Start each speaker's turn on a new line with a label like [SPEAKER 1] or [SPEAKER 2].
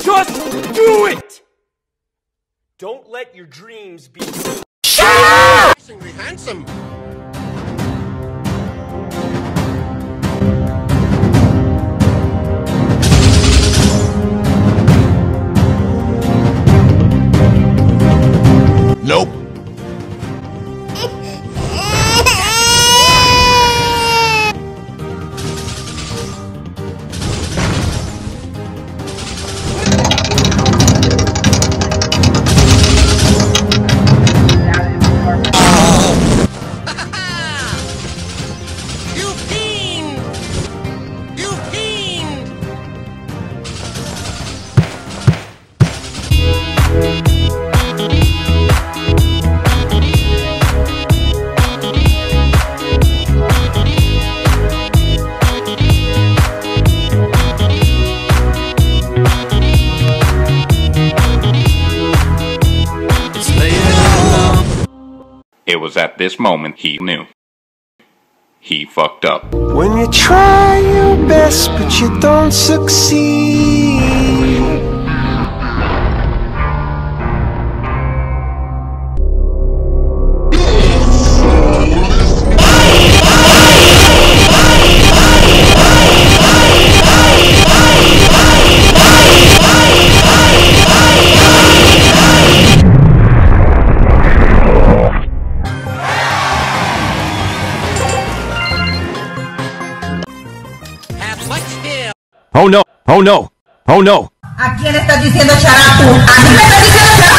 [SPEAKER 1] Just do it! Don't let your dreams be
[SPEAKER 2] Shut up! handsome. Nope.
[SPEAKER 3] It was at this moment he knew. He fucked up.
[SPEAKER 4] When you try your best but you don't succeed
[SPEAKER 5] Oh no, oh no, oh no.
[SPEAKER 6] ¿A quién estás diciendo charapu? ¿A mí me estás diciendo charapu?